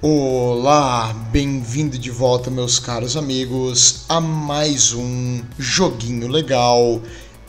Olá, bem-vindo de volta, meus caros amigos, a mais um joguinho legal.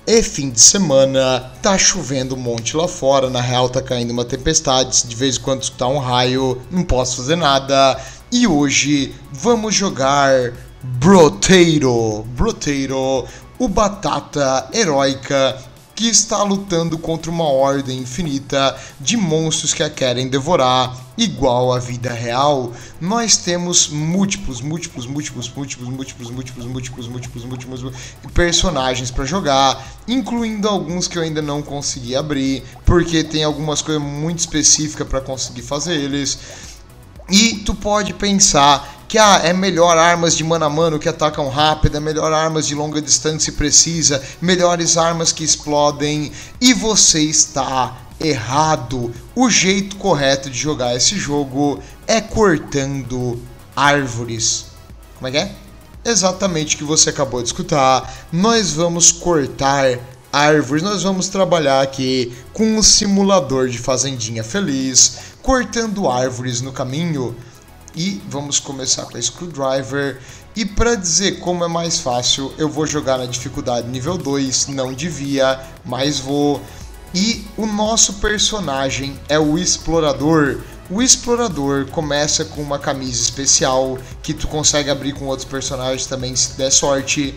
É fim de semana, tá chovendo um monte lá fora, na real tá caindo uma tempestade, de vez em quando escutar um raio, não posso fazer nada. E hoje vamos jogar Broteiro, Broteiro, o batata heróica que está lutando contra uma ordem infinita de monstros que a querem devorar, igual à vida real. Nós temos múltiplos, múltiplos, múltiplos, múltiplos, múltiplos, múltiplos, múltiplos, múltiplos, múltiplos personagens para jogar, incluindo alguns que eu ainda não consegui abrir, porque tem algumas coisas muito específicas para conseguir fazer eles. E tu pode pensar que ah, é melhor armas de mano a mano que atacam rápido, é melhor armas de longa distância e precisa, melhores armas que explodem, e você está errado. O jeito correto de jogar esse jogo é cortando árvores. Como é que é? Exatamente o que você acabou de escutar. Nós vamos cortar árvores. Nós vamos trabalhar aqui com um simulador de fazendinha feliz, cortando árvores no caminho e vamos começar com a Screwdriver. E para dizer como é mais fácil, eu vou jogar na dificuldade nível 2, não devia, mas vou. E o nosso personagem é o Explorador. O Explorador começa com uma camisa especial que tu consegue abrir com outros personagens também se der sorte,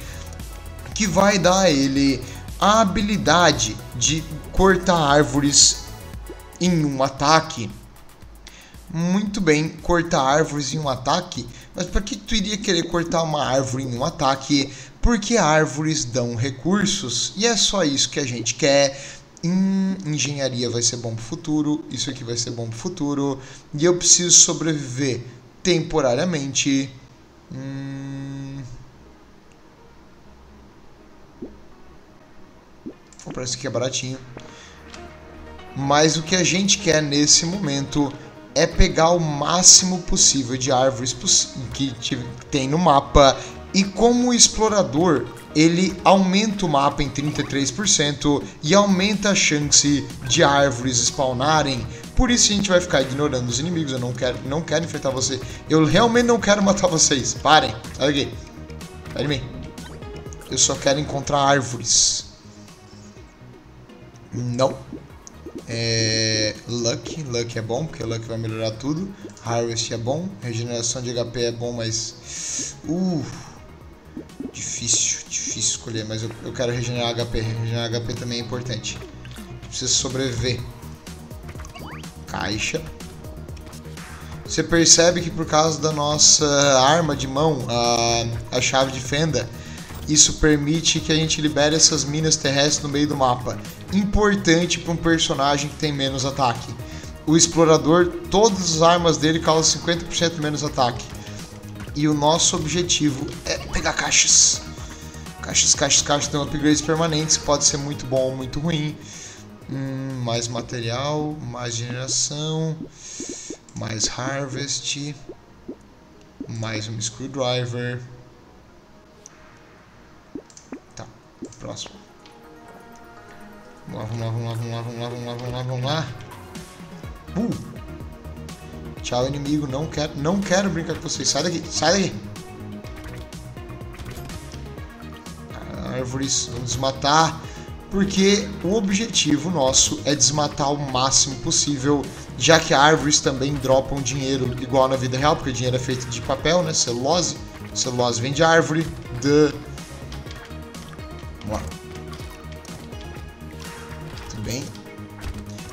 que vai dar a ele a habilidade de cortar árvores em um ataque muito bem cortar árvores em um ataque, mas para que tu iria querer cortar uma árvore em um ataque? Porque árvores dão recursos e é só isso que a gente quer. Hum, engenharia vai ser bom pro futuro, isso aqui vai ser bom pro futuro, e eu preciso sobreviver temporariamente. Hum... Parece que é baratinho. Mas o que a gente quer nesse momento é pegar o máximo possível de árvores que tem no mapa e como explorador ele aumenta o mapa em 33% e aumenta a chance de árvores spawnarem. Por isso a gente vai ficar ignorando os inimigos. Eu não quero, não quero enfrentar você. Eu realmente não quero matar vocês. Parem. Olha aqui. De mim. Eu só quero encontrar árvores. Não. É, luck, Luck é bom, porque Luck vai melhorar tudo. Harvest é bom, regeneração de HP é bom, mas... Uh, difícil, difícil escolher, mas eu, eu quero regenerar HP. Regenerar HP também é importante. Preciso sobreviver. Caixa. Você percebe que por causa da nossa arma de mão, a, a chave de fenda, isso permite que a gente libere essas minas terrestres no meio do mapa. Importante para um personagem que tem menos ataque. O explorador, todas as armas dele causam 50% menos ataque. E o nosso objetivo é pegar caixas. Caixas, caixas, caixas tem upgrades permanentes, pode ser muito bom ou muito ruim. Hum, mais material, mais generação, mais harvest, mais um screwdriver. Próximo. Vamos lá, vamos lá, vamos lá, vamos lá, vamos lá, vamos lá, vamos lá, vamos lá. Uh! Tchau, inimigo. Não quero, não quero brincar com vocês. Sai daqui, sai daqui. Árvores, vamos desmatar. Porque o objetivo nosso é desmatar o máximo possível, já que árvores também dropam dinheiro igual na vida real, porque dinheiro é feito de papel, né? Celulose. Celulose vem de árvore. Duh. Bem.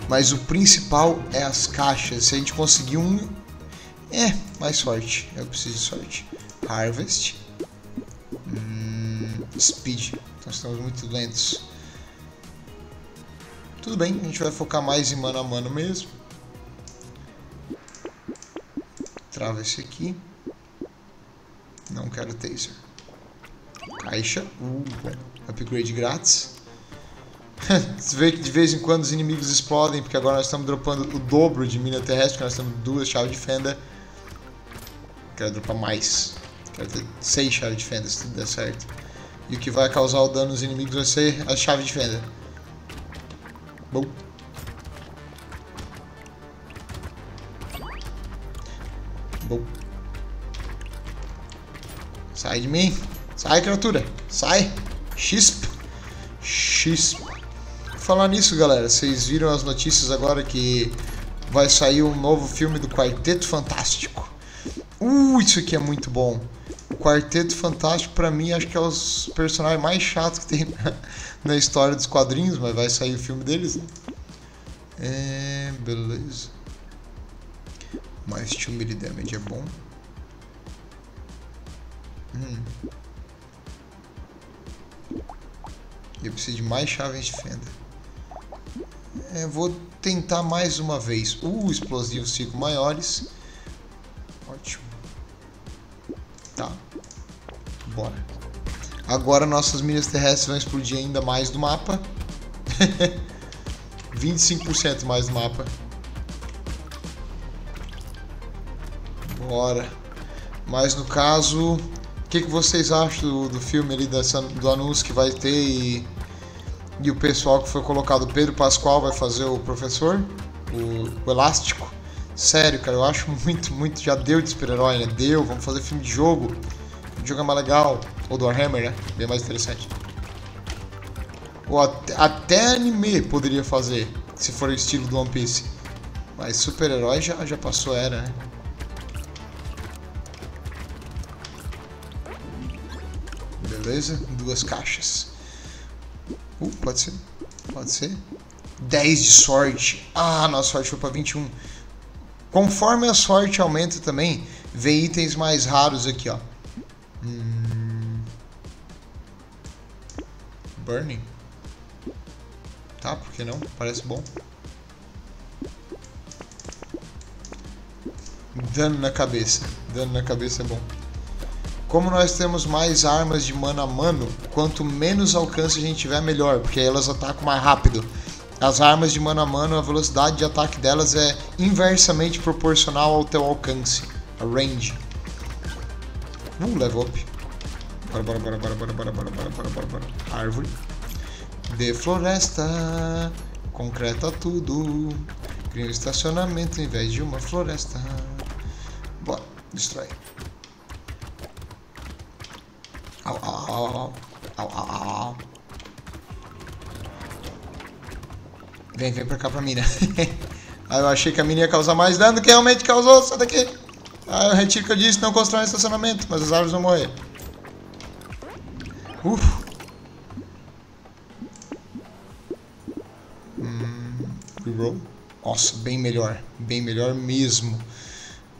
Mas o principal é as caixas. Se a gente conseguir um... É, mais sorte. Eu preciso de sorte. Harvest. Hum, speed. Então estamos muito lentos. Tudo bem, a gente vai focar mais em mano a mano mesmo. Trava esse aqui. Não quero taser. Caixa. Uh, upgrade grátis. Você vê que de vez em quando os inimigos explodem, porque agora nós estamos dropando o dobro de mina terrestre, nós temos duas chaves de fenda. Quero dropar mais. Quero ter seis chaves de fenda, se tudo der certo. E o que vai causar o dano nos inimigos vai ser a chave de fenda. Bom. Bom. Sai de mim. Sai, criatura. Sai. Xisp. Xisp. Falar nisso, galera, vocês viram as notícias agora que vai sair um novo filme do Quarteto Fantástico. Uh, isso aqui é muito bom. O Quarteto Fantástico, pra mim, acho que é os personagens mais chatos que tem na, na história dos quadrinhos, mas vai sair o filme deles, né? É, beleza. Mais 2 melee damage é bom. Hum. Eu preciso de mais chaves de fenda. É, vou tentar mais uma vez. Uh, explosivos ficam maiores. Ótimo. Tá. Bora. Agora nossas minas terrestres vão explodir ainda mais do mapa. 25% mais do mapa. Bora. Mas no caso, o que, que vocês acham do, do filme ali, dessa, do anúncio que vai ter e, e o pessoal que foi colocado, Pedro Pascoal vai fazer o professor, o, o Elástico? Sério, cara, eu acho muito, muito. Já deu de super-herói, né? Deu, vamos fazer filme de jogo. O jogo é mais legal. Ou do Warhammer, né? Bem mais interessante. Ou até, até anime poderia fazer, se for o estilo do One Piece. Mas super-herói já, já passou era, né? Beleza? Duas caixas. Uh, pode ser. Pode ser. 10 de sorte. Ah, nossa sorte foi para 21. Conforme a sorte aumenta também, vem itens mais raros aqui, ó. Hum... Burning. Tá, por que não? Parece bom. Dano na cabeça. Dano na cabeça é bom. Como nós temos mais armas de mano a mano, quanto menos alcance a gente tiver, melhor, porque elas atacam mais rápido. As armas de mano a mano, a velocidade de ataque delas é inversamente proporcional ao teu alcance, a range. Uh, level up. Bora, bora, bora, bora, bora, bora, bora, bora, bora, bora, bora. Árvore. De floresta, concreta tudo. Cria um estacionamento em vez de uma floresta. Bora, destrói. Au, au, au, au. Vem, vem pra cá pra mina. Aí eu achei que a mina ia causar mais dano do que realmente causou. Sai daqui. Ah, eu retiro que eu disse, não constrói um estacionamento, mas as árvores vão morrer. Uf. Hum, reroll. Nossa, bem melhor. Bem melhor mesmo.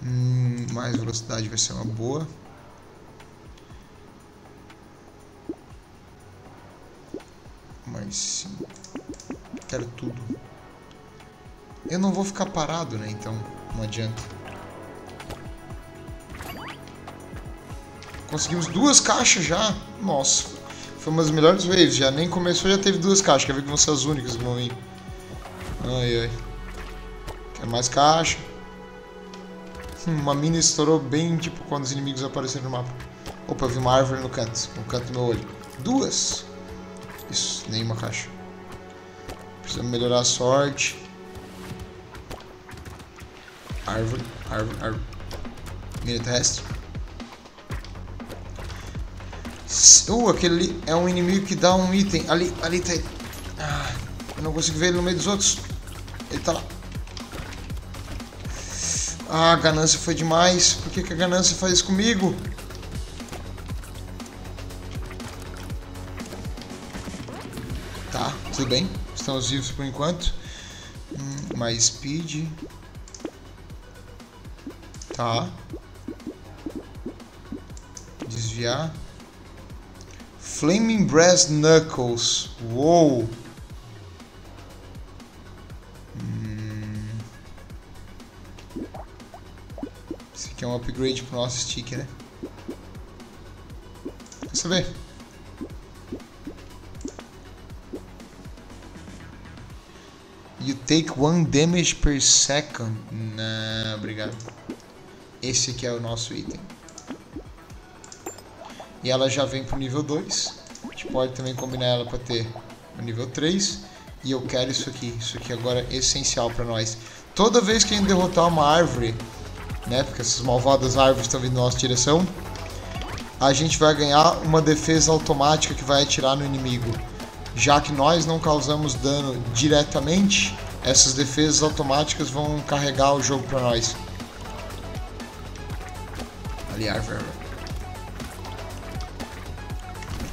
Hum, mais velocidade vai ser uma boa. Quero tudo. Eu não vou ficar parado, né? Então, não adianta. Conseguimos duas caixas já. Nossa. Foi uma das melhores vezes. Já nem começou, já teve duas caixas. Quer ver que vão ser as únicas que vão vir. Ai, ai. Quer mais caixa. Hum, uma mina estourou bem, tipo, quando os inimigos apareceram no mapa. Opa, eu vi uma árvore no canto. No canto do meu olho. Duas. Isso, nenhuma caixa. Precisamos melhorar a sorte. Árvore, árvore, árvore. Mina terrestre. Uh, aquele ali é um inimigo que dá um item. Ali, ali tá. Ah, eu não consigo ver ele no meio dos outros. Ele tá lá. Ah, a ganância foi demais. Por que, que a ganância faz isso comigo? Bem. Estamos vivos por enquanto. Hum, mais speed. Tá. Desviar. Flaming Brass Knuckles. Uou! Hum. Esse aqui é um upgrade pro nosso stick, né? Quer saber? Take one damage per second. Não, obrigado. Esse aqui é o nosso item. E ela já vem pro nível 2. A gente pode também combinar ela para ter o nível 3. E eu quero isso aqui. Isso aqui agora é essencial para nós. Toda vez que a gente derrotar uma árvore né? Porque essas malvadas árvores estão vindo na nossa direção. A gente vai ganhar uma defesa automática que vai atirar no inimigo. Já que nós não causamos dano diretamente, essas defesas automáticas vão carregar o jogo para nós. Ali, árvore.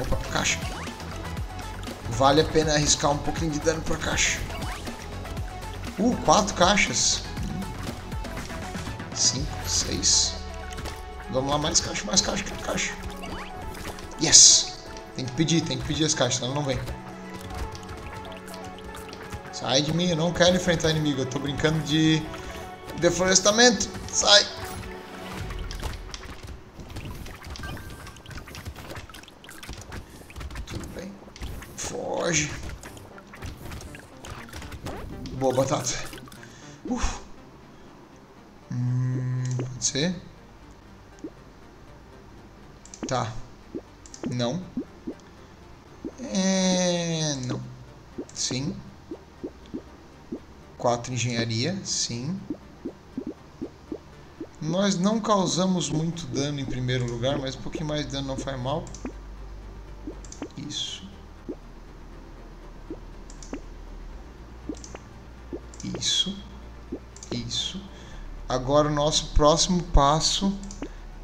Opa, caixa. Vale a pena arriscar um pouquinho de dano pra caixa. Uh, quatro caixas. Cinco, seis. Vamos lá, mais caixa, mais caixa, caixa. Yes! Tem que pedir, tem que pedir as caixas, senão não vem. Sai de mim, eu não quero enfrentar inimigo, eu tô brincando de deflorestamento. Sai! Tudo bem. Foge. Boa batata. Engenharia, sim. Nós não causamos muito dano em primeiro lugar, mas um pouquinho mais de dano não faz mal. Isso. Isso. Isso. Agora o nosso próximo passo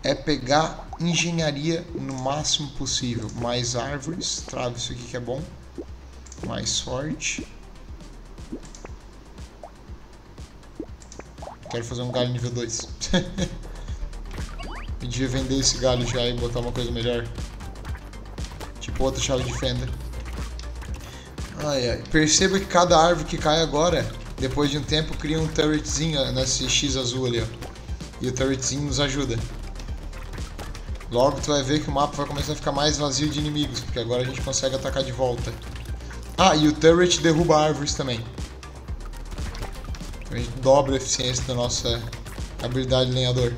é pegar engenharia no máximo possível. Mais árvores, trava isso aqui que é bom. Mais sorte. Quero fazer um galho nível 2. Podia vender esse galho já e botar uma coisa melhor. Tipo outra chave de fenda. Ai, ai. Perceba que cada árvore que cai agora, depois de um tempo, cria um turretzinho nesse X azul ali, ó. E o turretzinho nos ajuda. Logo tu vai ver que o mapa vai começar a ficar mais vazio de inimigos, porque agora a gente consegue atacar de volta. Ah, e o turret derruba árvores também. A gente dobra a eficiência da nossa habilidade de lenhador.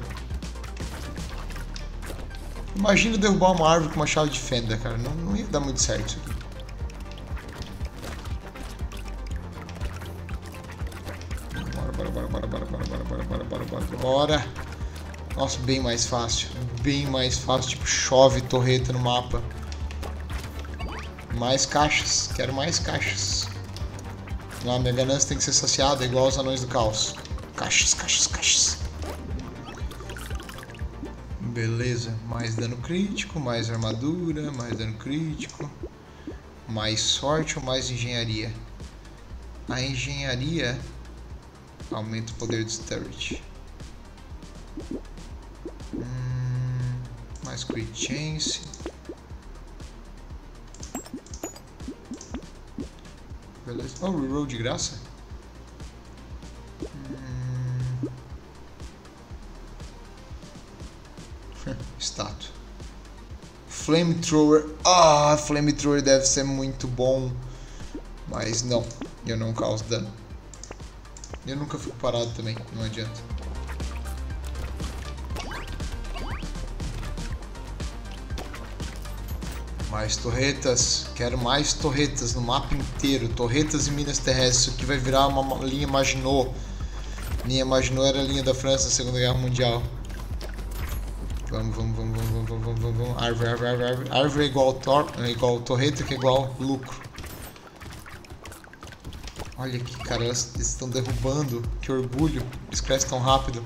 Imagina derrubar uma árvore com uma chave de fenda, cara. Não, não ia dar muito certo isso aqui. Bora, bora, bora, bora, bora, bora, bora, bora, bora, bora, bora. Nossa, bem mais fácil. Bem mais fácil. Tipo, chove torreta no mapa. Mais caixas. Quero mais caixas. Lá, minha ganância tem que ser saciada, igual os anões do caos. Caixas, caixas, caixas. Beleza, mais dano crítico, mais armadura, mais dano crítico. Mais sorte ou mais engenharia? A engenharia aumenta o poder de turret. Hum, mais crit chance. Beleza. Oh, reroll de graça? Hum... Estátua. Flamethrower. Ah, Flamethrower deve ser muito bom. Mas não, eu não causo dano. Eu nunca fico parado também, não adianta. Mais torretas. Quero mais torretas no mapa inteiro. Torretas e minas terrestres. Isso aqui vai virar uma linha Maginot. Linha Maginot era a linha da França na Segunda Guerra Mundial. Vamos, vamos, vamos, vamos, vamos, vamos, vamos, vamos. Árvore, árvore, árvore, árvore. Árvore é igual, tor é igual torreta, que é igual lucro. Olha aqui, cara, eles estão derrubando. Que orgulho. Eles crescem tão rápido.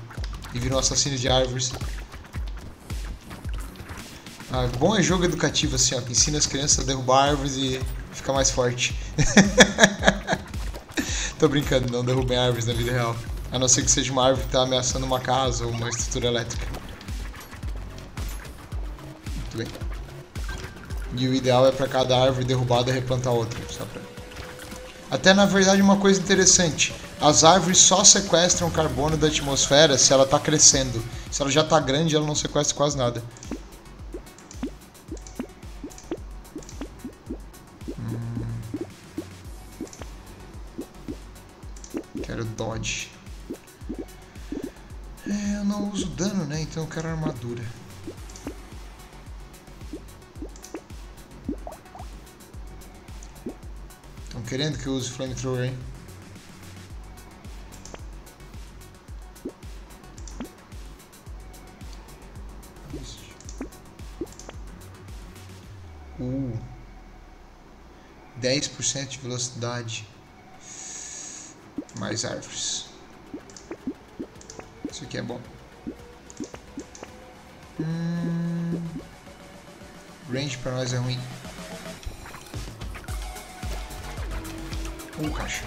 E viram assassinos de árvores. Ah, bom é jogo educativo assim, ó, que ensina as crianças a derrubar árvores e ficar mais forte. Tô brincando, não derrubem árvores na vida real. A não ser que seja uma árvore que tá ameaçando uma casa ou uma estrutura elétrica. Muito bem. E o ideal é para cada árvore derrubada replantar outra. Só pra... Até na verdade uma coisa interessante. As árvores só sequestram carbono da atmosfera se ela está crescendo. Se ela já está grande, ela não sequestra quase nada. É, eu não uso dano, né? Então eu quero armadura. Estão querendo que eu use flamethrower, hein? Uh. 10% de velocidade. Mais árvores. Isso aqui é bom. Hum, range pra nós é ruim. Um caixa.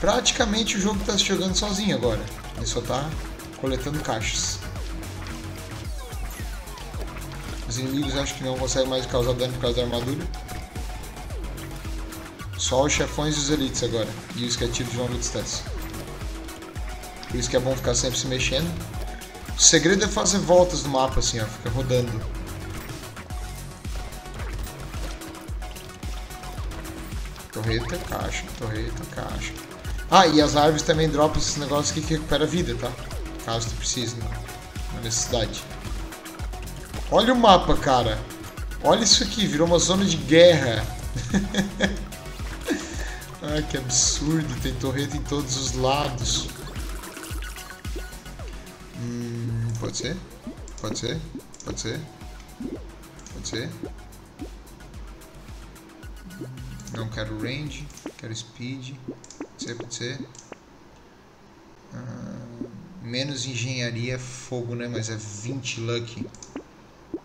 Praticamente o jogo está se jogando sozinho agora. Ele só está coletando caixas. Inimigos acho que não conseguem mais causar dano por causa da armadura. Só os chefões e os elites agora. E os que atiram de longa distância. Por isso que é bom ficar sempre se mexendo. O segredo é fazer voltas no mapa assim, ó. Fica rodando. Torreta, caixa, torreta, caixa. Ah, e as árvores também dropam esses negócios aqui que recupera vida, tá? Caso tu precise, né? na necessidade. Olha o mapa, cara. Olha isso aqui, virou uma zona de guerra. ah, que absurdo. Tem torreta em todos os lados. Hum, pode ser? Pode ser? Pode ser? Pode ser? Não quero range, quero speed. Pode ser, pode ser. Ah, menos engenharia, fogo, né? Mas é 20 luck.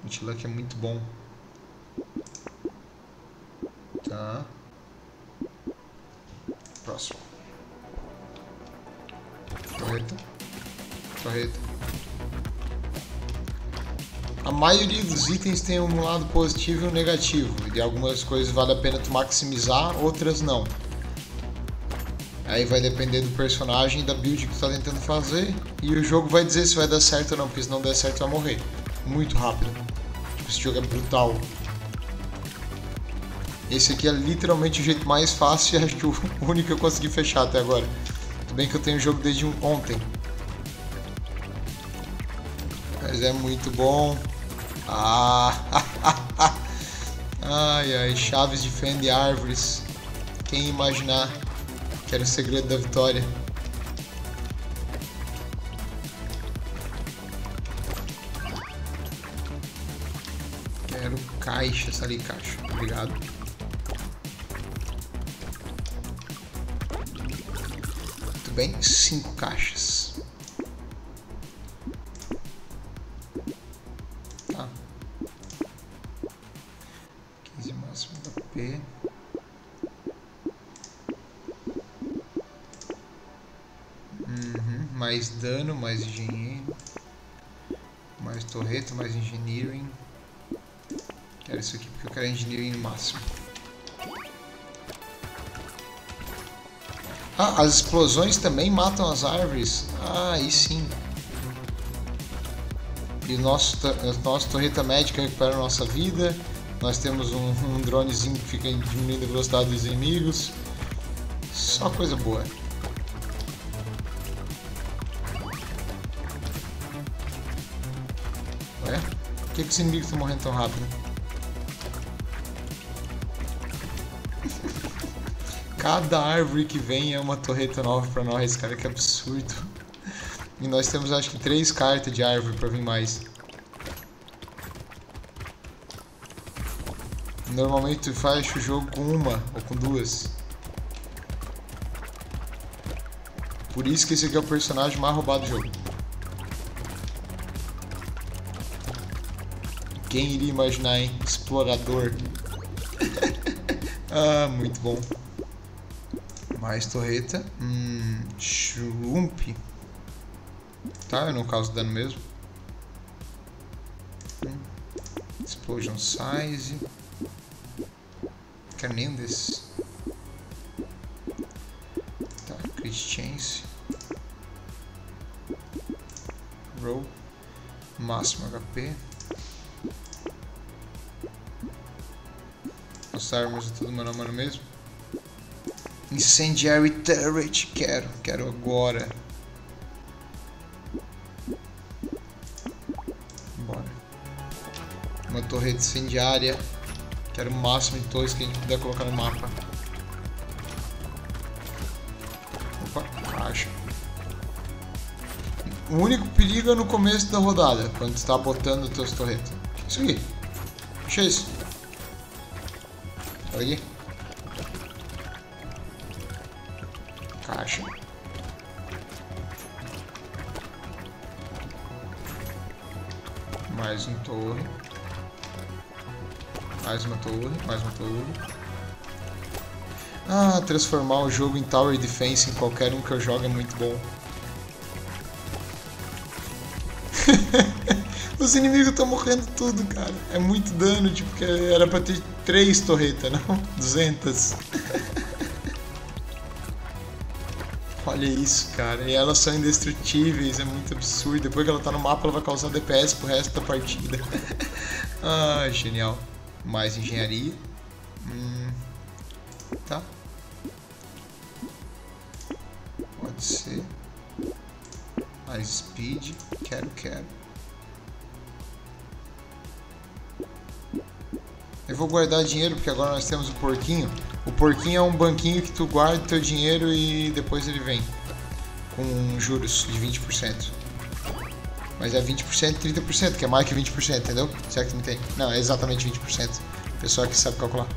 20 luck é muito bom. Tá. Próximo. Torreta. Torreta. A maioria dos itens tem um lado positivo e um negativo. E algumas coisas vale a pena tu maximizar, outras não. Aí vai depender do personagem e da build que tu tá tentando fazer. E o jogo vai dizer se vai dar certo ou não, porque se não der certo vai morrer. Muito rápido. Tipo, esse jogo é brutal. Esse aqui é literalmente o jeito mais fácil e acho que o único que eu consegui fechar até agora. Tudo bem que eu tenho o jogo desde ontem. Mas é muito bom. Ah! ai ai, chaves de fenda e árvores. Quem imaginar? que era o segredo da vitória. Caixas ali, caixa. Obrigado. Muito bem, cinco caixas. Tá. 15 máximo da P. mais dano, mais engenheiro, mais torreta, mais engineering. Isso aqui porque eu quero engineering máximo. Ah, as explosões também matam as árvores. Ah, aí sim. E nosso, nosso torreta médica recupera a nossa vida. Nós temos um, um dronezinho que fica diminuindo a velocidade dos inimigos. Só coisa boa. que, que os inimigos estão morrendo tão rápido? Cada árvore que vem é uma torreta nova pra nós, cara, que absurdo. E nós temos acho que três cartas de árvore pra vir mais. Normalmente faz o jogo com uma ou com duas. Por isso que esse aqui é o personagem mais roubado do jogo. Quem iria imaginar, hein? Explorador. ah, muito bom. Mais torreta. Hum, Shrump. Tá, eu não causo dano mesmo. Explosion Size. Não quero nenhum desses. Tá, Christianse. Roll. Máximo HP. As armas e tudo mano a mano mesmo. Incendiary Turret, quero, quero agora. Bora. Uma torreta incendiária. Quero o máximo de torres que a gente puder colocar no mapa. Opa, caixa. O único perigo é no começo da rodada, quando está botando as teus torretas. Isso aqui. Deixa isso. Olha aqui. Torre. Mais uma torre, mais uma torre. Ah, transformar o jogo em Tower Defense em qualquer um que eu jogo é muito bom. Os inimigos estão morrendo tudo, cara. É muito dano, tipo, que era pra ter três torretas, não? 200. Olha isso, cara. E elas são indestrutíveis, é muito absurdo. Depois que ela tá no mapa, ela vai causar DPS pro resto da partida. ah, genial. Mais engenharia. Hum, tá. Pode ser. Mais speed. Quero, quero. Eu vou guardar dinheiro porque agora nós temos o porquinho. O porquinho é um banquinho que tu guarda teu dinheiro e depois ele vem. Com juros de 20%. Mas é 20% e 30%, que é mais que 20%, entendeu? Será que me tem? Não, é exatamente 20%. O pessoal que sabe calcular.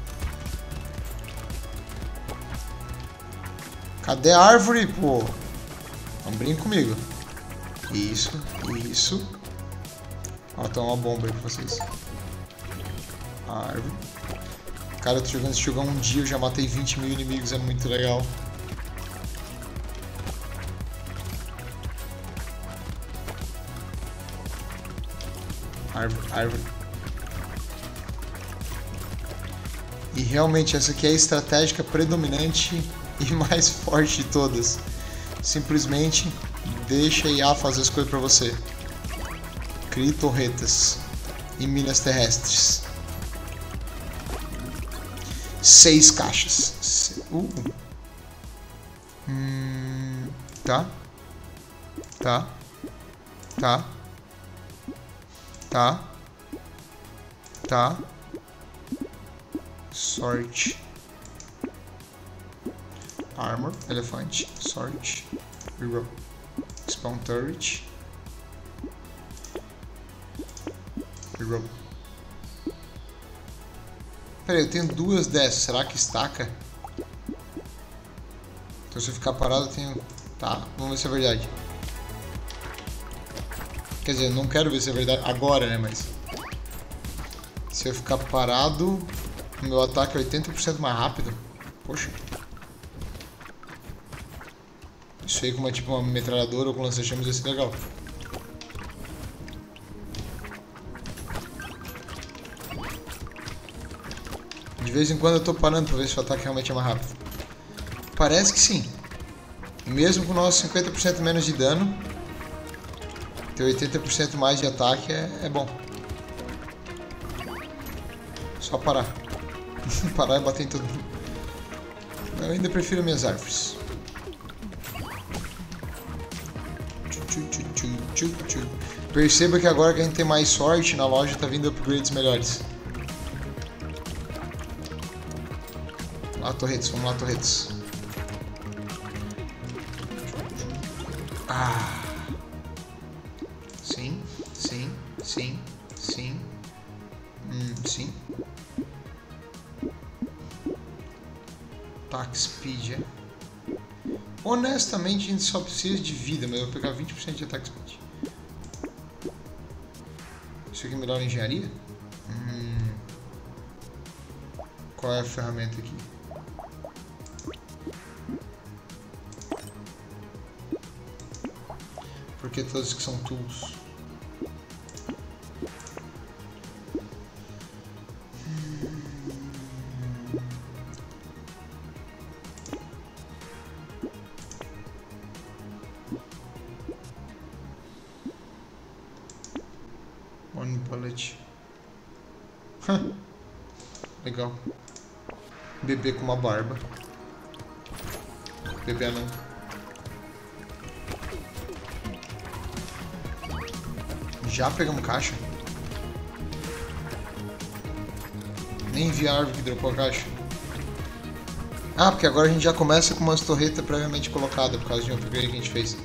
Cadê a árvore, pô? Não brinca comigo. Isso, isso. Ó, tem uma bomba aí pra vocês. A árvore. Cara, eu tô jogando esse jogo há um dia, eu já matei 20 mil inimigos, é muito legal. Árvore, árvore. E realmente essa aqui é a estratégia predominante e mais forte de todas. Simplesmente deixa a IA fazer as coisas pra você. Crie torretas e minas terrestres. Seis caixas. Uh. Hum, tá. Tá. Tá. Tá. Tá. Sorte. Armor, elefante, sort, reroll, spawn turret, reroll. Peraí, eu tenho duas dessas, será que estaca? Então se eu ficar parado eu tenho... Tá, vamos ver se é verdade. Quer dizer, não quero ver se é verdade agora, né, mas... Se eu ficar parado, meu ataque é 80% mais rápido. Poxa. Isso aí com uma, tipo, uma metralhadora ou com lança-chamas ia ser legal. Vez em quando eu tô parando pra ver se o ataque realmente é mais rápido. Parece que sim. Mesmo com o nosso 50% menos de dano, ter 80% mais de ataque é, é bom. Só parar. parar e bater em todo mundo. Eu ainda prefiro minhas árvores. Perceba que agora que a gente tem mais sorte, na loja tá vindo upgrades melhores. Lá, torretes, vamos lá, torretes. Ah. Sim, sim, sim, sim. Hum, sim. Tax speed, é? Honestamente, a gente só precisa de vida, mas eu vou pegar 20% de ataque speed. Isso aqui melhora a engenharia? Hum. Qual é a ferramenta aqui? Todas que são tools. One. Legal. Bebê com uma barba. Bebê anão. Já pegamos caixa? Nem vi a árvore que dropou a caixa. Ah, porque agora a gente já começa com umas torretas previamente colocadas por causa de um upgrade que a gente fez.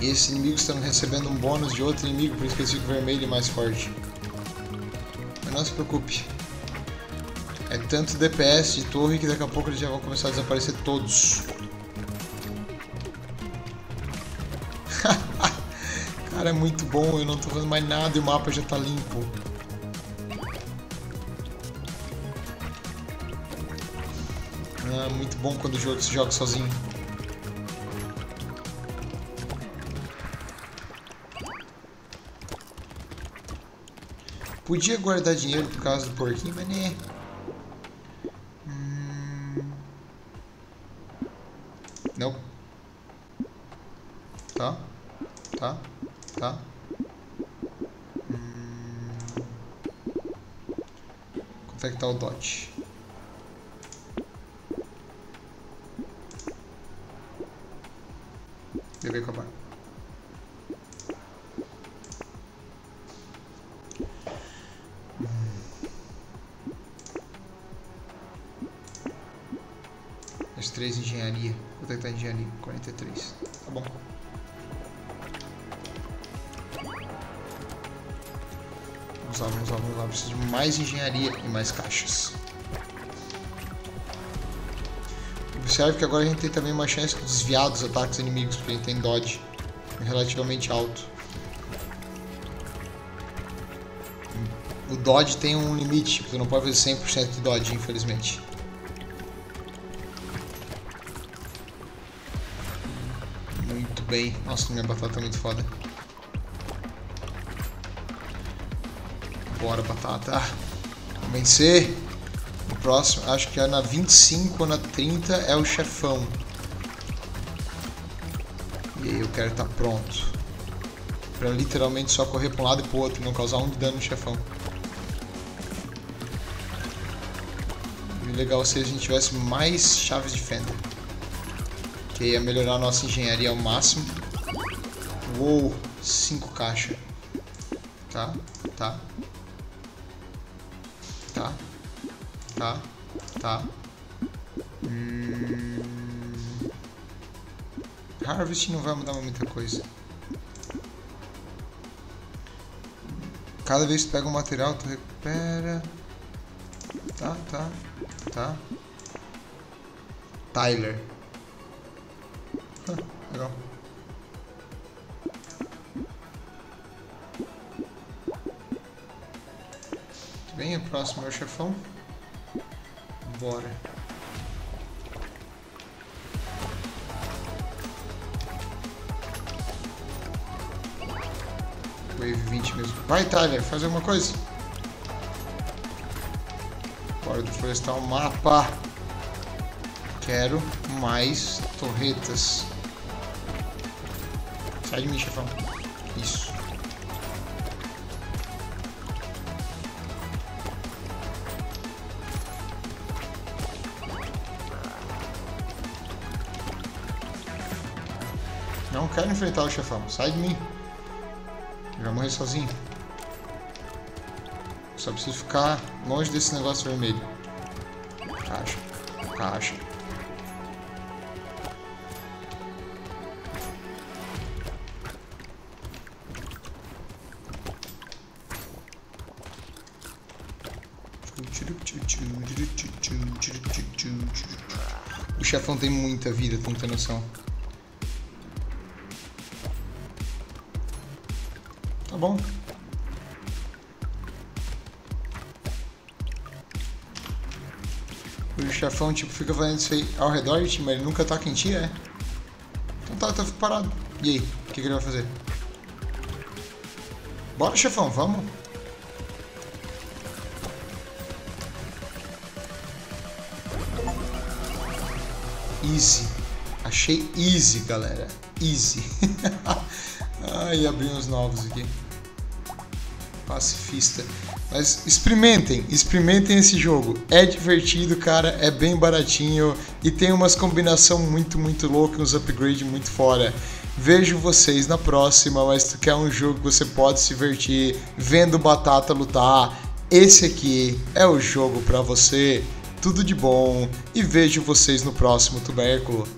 E esses inimigos estão recebendo um bônus de outro inimigo, por isso que eles ficam vermelho e mais forte. Mas não se preocupe. É tanto DPS de torre que daqui a pouco eles já vão começar a desaparecer todos. Cara, é muito bom, eu não tô fazendo mais nada e o mapa já tá limpo. Ah, muito bom quando o jogo se joga sozinho. Podia guardar dinheiro por causa do porquinho, mas né. Tentar engenharia. 43. Tá bom. Vamos lá, vamos lá, vamos lá. Preciso de mais engenharia e mais caixas. Observe que agora a gente tem também uma chance de desviar dos ataques inimigos, porque a gente tem dodge relativamente alto. O dodge tem um limite, você não pode fazer 100% de dodge, infelizmente. Bem. Nossa, minha batata tá muito foda. Bora, batata. Vencer. No próximo, acho que é na 25 ou na 30 é o chefão. E aí eu quero estar tá pronto. Pra literalmente só correr pra um lado e pro outro, não causar um dano no chefão. E o legal seria se a gente tivesse mais chaves de fenda. Que ia melhorar a nossa engenharia ao máximo. Uou, 5 caixas. Tá, tá. Tá. Tá. Tá. Hum... Harvest não vai mudar muita coisa. Cada vez que pega um material, tu recupera. Tá, tá, tá. Tyler. Próximo é o chefão. Bora. Wave 20 mesmo. Vai, Tyler, faz alguma coisa. Bora deflorestar o mapa. Quero mais torretas. Sai de mim, chefão. Isso. Não quero enfrentar o chefão. Sai de mim. Eu já morri sozinho. Só preciso ficar longe desse negócio vermelho. Caixa. Caixa. O chefão tem muita vida, tem noção. Tá bom. O chefão, tipo, fica fazendo isso aí ao redor mas ele nunca ataca em ti, é? Então tá, tá parado. E aí? O que, que ele vai fazer? Bora, chefão, vamos. Easy. Achei easy, galera. Easy. Ai, abri uns novos aqui. Pacifista. Mas experimentem, experimentem esse jogo. É divertido, cara, é bem baratinho e tem umas combinação muito, muito louca, uns upgrades muito fora. Vejo vocês na próxima, mas tu quer um jogo que você pode se divertir vendo Batata lutar, esse aqui é o jogo para você. Tudo de bom e vejo vocês no próximo tubérculo.